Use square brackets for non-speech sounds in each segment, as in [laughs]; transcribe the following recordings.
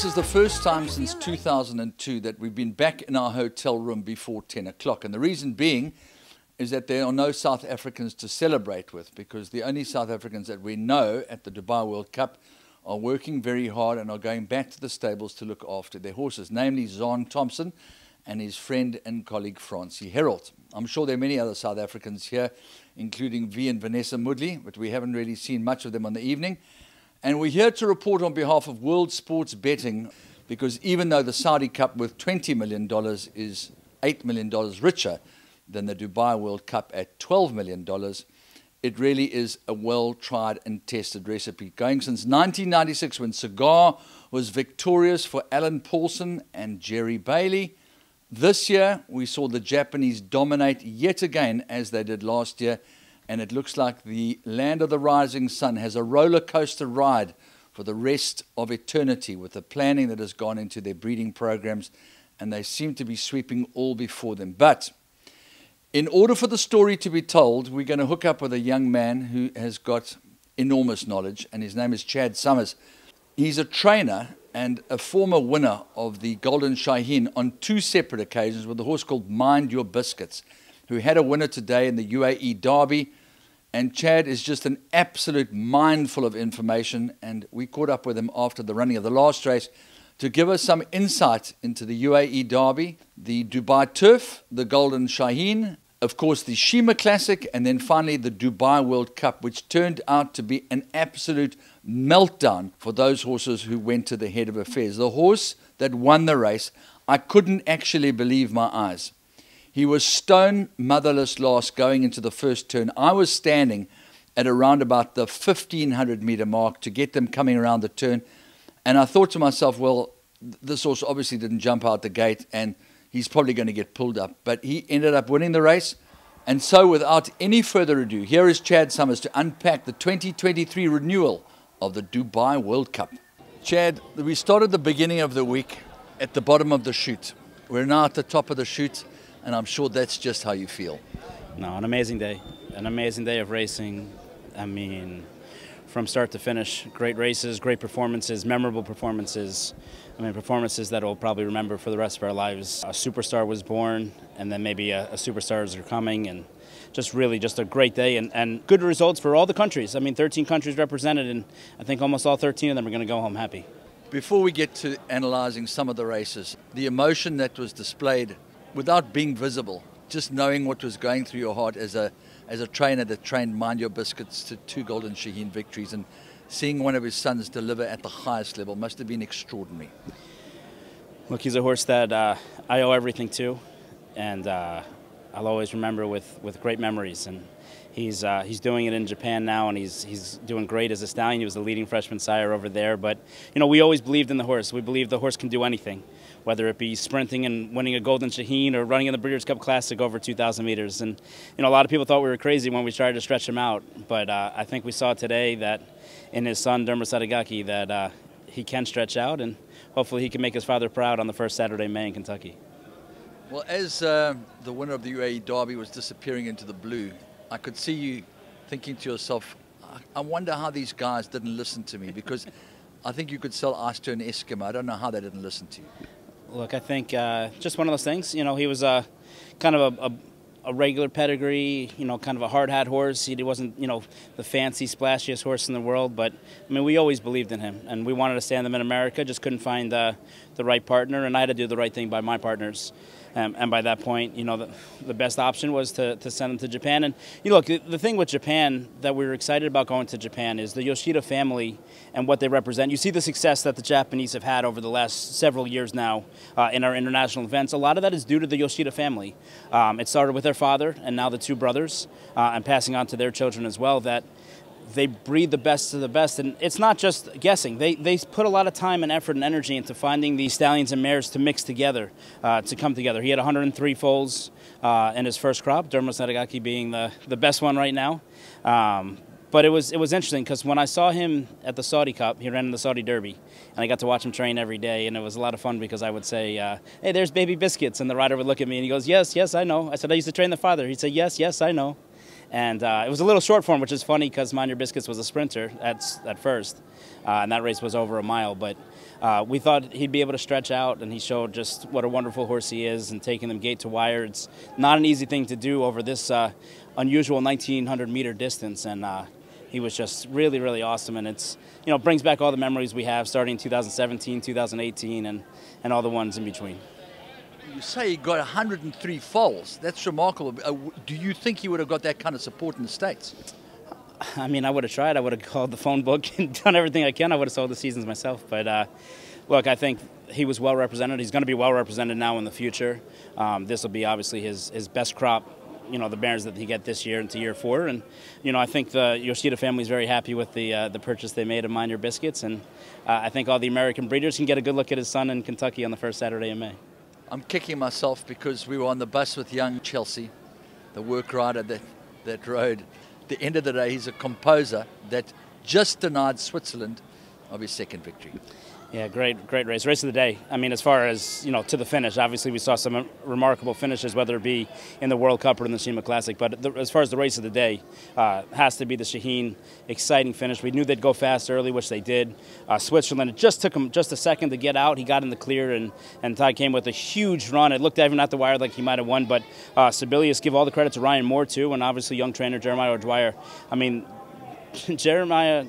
This is the first time since 2002 that we've been back in our hotel room before 10 o'clock. And the reason being is that there are no South Africans to celebrate with because the only South Africans that we know at the Dubai World Cup are working very hard and are going back to the stables to look after their horses, namely Zahn Thompson and his friend and colleague Francie Herald. I'm sure there are many other South Africans here, including V and Vanessa Moodley, but we haven't really seen much of them on the evening. And we're here to report on behalf of World Sports Betting because even though the Saudi Cup with $20 million is $8 million richer than the Dubai World Cup at $12 million, it really is a well tried and tested recipe. Going since 1996, when Cigar was victorious for Allen Paulson and Jerry Bailey. This year, we saw the Japanese dominate yet again as they did last year and it looks like the land of the rising sun has a roller coaster ride for the rest of eternity with the planning that has gone into their breeding programs, and they seem to be sweeping all before them. But in order for the story to be told, we're going to hook up with a young man who has got enormous knowledge, and his name is Chad Summers. He's a trainer and a former winner of the Golden Shaheen on two separate occasions with a horse called Mind Your Biscuits, who had a winner today in the UAE Derby and Chad is just an absolute mindful of information. And we caught up with him after the running of the last race to give us some insight into the UAE Derby, the Dubai Turf, the Golden Shaheen, of course, the Sheema Classic, and then finally the Dubai World Cup, which turned out to be an absolute meltdown for those horses who went to the head of affairs. The horse that won the race, I couldn't actually believe my eyes. He was stone motherless last going into the first turn. I was standing at around about the 1500 meter mark to get them coming around the turn. And I thought to myself, well, this horse obviously didn't jump out the gate and he's probably going to get pulled up. But he ended up winning the race. And so, without any further ado, here is Chad Summers to unpack the 2023 renewal of the Dubai World Cup. Chad, we started the beginning of the week at the bottom of the chute. We're now at the top of the chute and I'm sure that's just how you feel. No, an amazing day, an amazing day of racing. I mean, from start to finish, great races, great performances, memorable performances. I mean, performances that we'll probably remember for the rest of our lives. A superstar was born, and then maybe a, a superstars are coming, and just really just a great day and, and good results for all the countries. I mean, 13 countries represented, and I think almost all 13 of them are going to go home happy. Before we get to analysing some of the races, the emotion that was displayed without being visible, just knowing what was going through your heart as a as a trainer that trained Mind Your Biscuits to two Golden Shaheen victories and seeing one of his sons deliver at the highest level must have been extraordinary. Look, he's a horse that uh, I owe everything to, and uh, I'll always remember with, with great memories. And he's uh, he's doing it in Japan now, and he's he's doing great as a stallion. He was the leading freshman sire over there. But you know, we always believed in the horse. We believed the horse can do anything whether it be sprinting and winning a Golden Shaheen or running in the Breeders' Cup Classic over 2,000 meters. And you know, a lot of people thought we were crazy when we tried to stretch him out, but uh, I think we saw today that in his son Derma Sotogake that uh, he can stretch out, and hopefully he can make his father proud on the first Saturday May in Kentucky. Well, as uh, the winner of the UAE Derby was disappearing into the blue, I could see you thinking to yourself, I wonder how these guys didn't listen to me [laughs] because I think you could sell ice to an Eskimo. I don't know how they didn't listen to you. Look, I think uh, just one of those things. You know, he was a kind of a, a, a, regular pedigree. You know, kind of a hard hat horse. He wasn't, you know, the fancy, splashiest horse in the world. But I mean, we always believed in him, and we wanted to stand them in America. Just couldn't find uh, the right partner, and I had to do the right thing by my partners. Um, and by that point, you know, the, the best option was to, to send them to Japan. And you know, look, the thing with Japan that we were excited about going to Japan is the Yoshida family and what they represent. You see the success that the Japanese have had over the last several years now uh, in our international events. A lot of that is due to the Yoshida family. Um, it started with their father and now the two brothers, uh, and passing on to their children as well. That they breed the best of the best. And it's not just guessing. They, they put a lot of time and effort and energy into finding these stallions and mares to mix together, uh, to come together. He had 103 foals uh, in his first crop, Derma Sotogake being the, the best one right now. Um, but it was it was interesting because when I saw him at the Saudi Cup, he ran in the Saudi Derby, and I got to watch him train every day, and it was a lot of fun because I would say, uh, "Hey, there's baby biscuits," and the rider would look at me and he goes, "Yes, yes, I know." I said, "I used to train the father." He'd say, "Yes, yes, I know." And uh, it was a little short for him, which is funny because Mind Your Biscuits was a sprinter at, at first, uh, and that race was over a mile. But uh, we thought he'd be able to stretch out, and he showed just what a wonderful horse he is and taking them gate to wire. It's not an easy thing to do over this uh, unusual 1900 meter distance, and uh, he was just really, really awesome. And it's, you know, brings back all the memories we have starting in 2017, 2018, and, and all the ones in between you say he got 103 foals. That's remarkable. Uh, do you think he would have got that kind of support in the States? I mean, I would have tried. I would have [laughs] called the phone book and [laughs] done everything I can. I would have sold the seasons myself. But uh, look, I think he was well represented. He's going to be well represented now in the future. Um, this will be obviously his, his best crop. You know the bears that he get this year into year four, and you know I think the Yoshida family is very happy with the uh, the purchase they made of Mind Your Biscuits, and uh, I think all the American breeders can get a good look at his son in Kentucky on the first Saturday in May. I'm kicking myself because we were on the bus with young Chelsea, the work rider that, that rode. At the end of the day, he's a composer that just denied Switzerland of his second victory. Yeah, great, great race. Race of the day. I mean, as far as you know, to the finish. Obviously, we saw some remarkable finishes, whether it be in the World Cup or in the Sheema Classic. But the, as far as the race of the day, uh, has to be the Shaheen. Exciting finish. We knew they'd go fast early, which they did. Uh, Switzerland. It just took him just a second to get out. He got in the clear, and and Ty came with a huge run. It looked even at the wire like he might have won, but uh, give all the credit to Ryan Moore too, and obviously young trainer Jeremiah O'Dwyer. I mean, [laughs] Jeremiah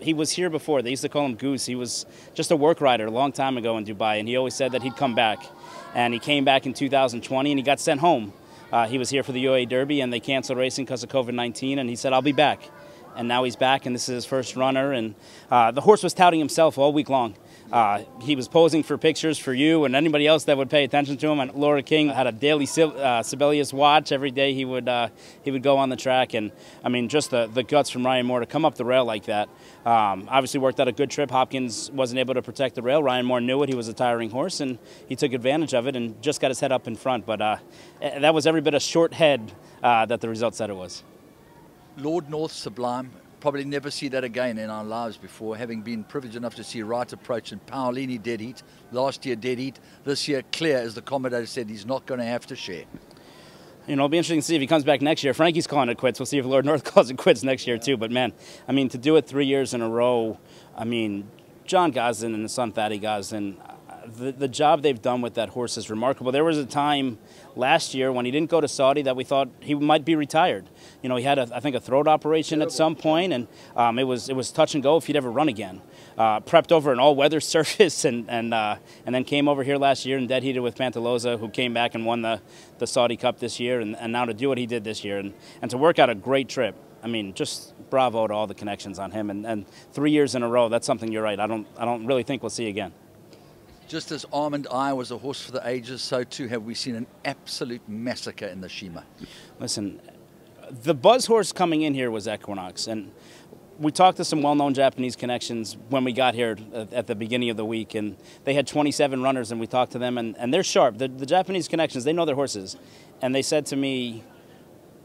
he was here before. They used to call him Goose. He was just a work rider a long time ago in Dubai, and he always said that he'd come back. And he came back in 2020, and he got sent home. Uh, he was here for the UAE Derby, and they canceled racing because of COVID-19, and he said, I'll be back. And now he's back, and this is his first runner. And uh, the horse was touting himself all week long. Uh, he was posing for pictures for you and anybody else that would pay attention to him. And Laura King had a daily uh, Sibelius watch every day. He would uh, he would go on the track, and I mean, just the, the guts from Ryan Moore to come up the rail like that. Um, obviously, worked out a good trip. Hopkins wasn't able to protect the rail. Ryan Moore knew it. He was a tiring horse, and he took advantage of it and just got his head up in front. But uh, eh, that was every bit a short head uh, that the result said it was. Lord North Sublime probably never see that again in our lives before, having been privileged enough to see Right Approach and Paolini dead heat. Last year, dead heat. This year, clear, as the commentator said, he's not going to have to share. You know, it'll be interesting to see if he comes back next year. Frankie's calling it quits. We'll see if Lord North [laughs] calls it quits next year, too. But, man, I mean, to do it three years in a row, I mean, John Gosden and his son Thady Gosden, the, the job they've done with that horse is remarkable. There was a time last year when he didn't go to Saudi that we thought he might be retired. You know, he had, a, I think, a throat operation at some point, and um, it was it was touch and go if he'd ever run again. Uh, prepped over an all-weather [laughs] surface, and and uh, and then came over here last year and dead heated with Panthalassa, who came back and won the, the Saudi Cup this year, and, and now to do what he did this year, and, and to work out a great trip. I mean, just bravo to all the connections on him, and, and three years in a row. That's something you're right. I don't I don't really think we'll see again. Just as Almond Eye was a horse for the ages, so too have we seen an absolute massacre in the Sheema. Listen, the buzz horse coming in here was Equinox, and we talked to some well-known Japanese connections when we got here uh, at the beginning of the week, and they had 27 runners, and we talked to them, and, and they're sharp. The, the Japanese connections, they know their horses, and they said to me,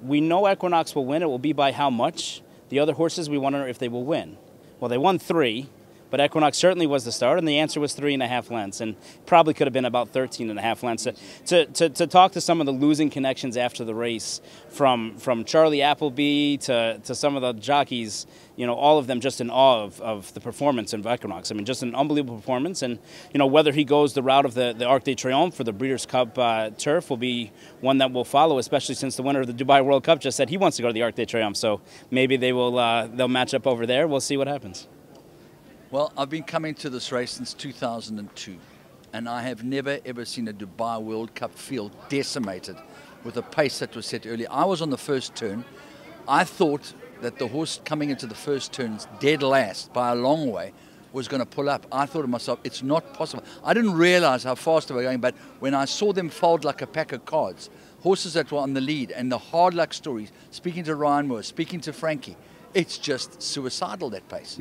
"We know Equinox will win. It will be by how much. The other horses, we wonder if they will win." Well, they won three but Equinox certainly was the start, and the answer was three and a half lengths, and probably could have been about 13 and a half lengths. To, to, to talk to some of the losing connections after the race, from from Charlie Appleby to, to some of the jockeys, you know, all of them just in awe of, of the performance of Equinox. I mean, just an unbelievable performance, and you know whether he goes the route of the, the Arc de Triomphe for the Breeders' Cup uh, turf will be one that we'll follow, especially since the winner of the Dubai World Cup just said he wants to go to the Arc de Triomphe. So maybe they will uh, they'll match up over there. We'll see what happens. Well, I've been coming to this race since 2002, and I have never ever seen a Dubai World Cup field decimated with a pace that was set early. I was on the first turn. I thought that the horse coming into the first turn, dead last by a long way, was going to pull up. I thought to myself, it's not possible. I didn't realize how fast they were going, but when I saw them fold like a pack of cards, horses that were on the lead, and the hard luck stories, speaking to Ryan Moore, speaking to Frankie, it's just suicidal, that pace.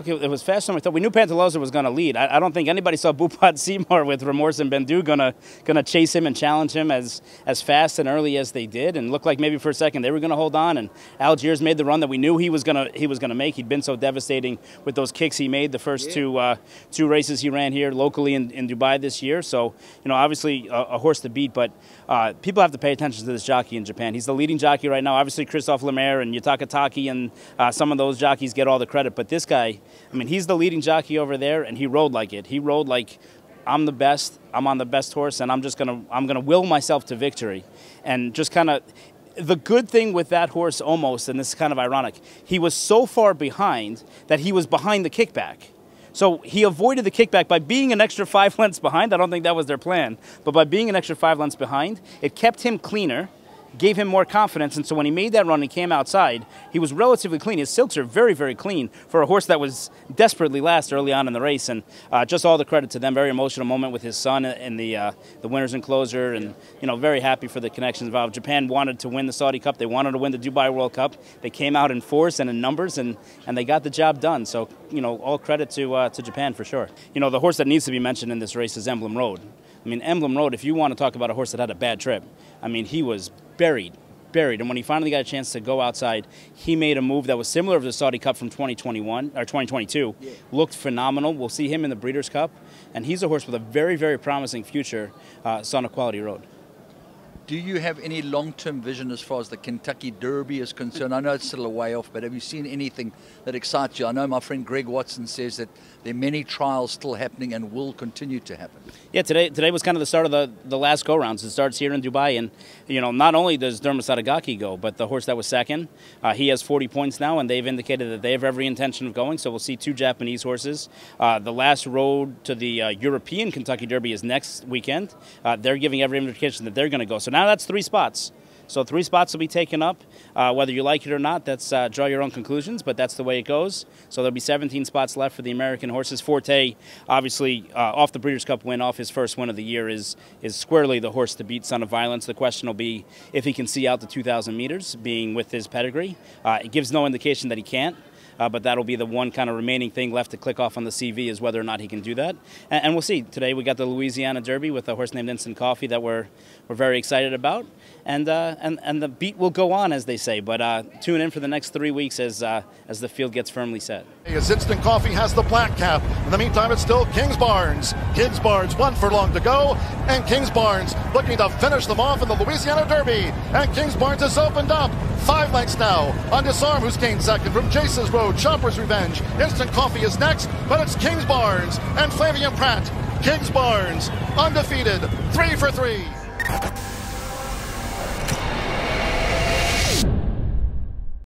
Okay, it was faster than we thought. We knew Panthalassa was going to lead. I, I, don't think anybody saw [laughs] Bupat Seymour with Remorse and Bendu going to going to chase him and challenge him as as fast and early as they did, and looked like maybe for a second they were going to hold on. And Algiers made the run that we knew he was going to he was going to make. He'd been so devastating with those kicks he made the first yeah. two uh, two races he ran here locally in, in Dubai this year. So you know, obviously a, a horse to beat, but uh, people have to pay attention to this jockey in Japan. He's the leading jockey right now. Obviously, Christophe Lemaire and Yutaka Take and uh, some of those jockeys get all the credit, but this guy, I mean, he's the leading jockey over there, and he rode like it. He rode like I'm the best. I'm on the best horse, and I'm just gonna I'm gonna will myself to victory, and just kind of. The good thing with that horse, almost, and this is kind of ironic, he was so far behind that he was behind the kickback. So he avoided the kickback by being an extra five [laughs] lengths behind. I don't think that was their plan, but by being an extra five lengths behind, it kept him cleaner gave him more confidence. And so when he made that run and came outside, he was relatively clean. His silks are very, very clean for a horse that was desperately last early on in the race. And uh, just all the credit to them. Very emotional moment with his son in the uh, the winners enclosure, and you know very happy for the connections involved. Japan wanted to win the Saudi Cup. They wanted to win the Dubai World Cup. They came out in force and in numbers, and and they got the job done. So you know all credit to uh, to Japan for sure. You know the horse that needs to be mentioned in this race is Emblem Road. I mean, Emblem Road, if you want to talk about a horse that had a bad trip, I mean, he was buried, buried. And when he finally got a chance to go outside, he made a move that was similar to the Saudi Cup from 2021 or 2022. Yeah. Looked phenomenal. We'll see him in the Breeders' Cup. And he's a horse with a very, very promising future, uh, on a quality road do you have any long-term vision as far as the Kentucky Derby is concerned? I know it's still a way off, but have you seen anything that excites you? I know my friend Greg Watson says that there are many trials still happening and will continue to happen. Yeah, today today was kind of the start of the, the last go-rounds. It starts here in Dubai, and you know not only does Derma Sotogake go, but the horse that was second, uh, he has 40 points now, and they've indicated that they have every intention of going. So we'll see two Japanese horses. Uh, the last road to the uh, European Kentucky Derby is next weekend. Uh, they're giving every indication that they're going to go. So now that's three spots. So three spots will be taken up. Uh, whether you like it or not, that's uh, draw your own conclusions, but that's the way it goes. So there'll be 17 spots left for the American horses. Forte, obviously, uh, off the Breeders' Cup win, off his first win of the year, is is squarely the horse to beat Son of Violence. The question will be if he can see out the 2,000 meters, being with his pedigree. Uh, it gives no indication that he can't. Uh, but that'll be the one kind of remaining thing left to click off on the CV is whether or not he can do that. And, and we'll see. Today we got the Louisiana Derby with a horse named Instant Coffee that we're, we're very excited about. And, uh, and, and the beat will go on, as they say. But uh, tune in for the next three weeks as, uh, as the field gets firmly set. As Instant Coffee has the black cap. In the meantime, it's still Kings Barnes. Kingsbarns. Kingsbarns, one furlong to go. And Kingsbarns looking to finish them off in the Louisiana Derby. And Kingsbarns has opened up. Five lengths now on Disarm, who's gained second from Jace's Road. Chopper's Revenge. Instant Coffee is next, but it's Kingsbarns and Flavien Kings Kingsbarns, undefeated, three for three.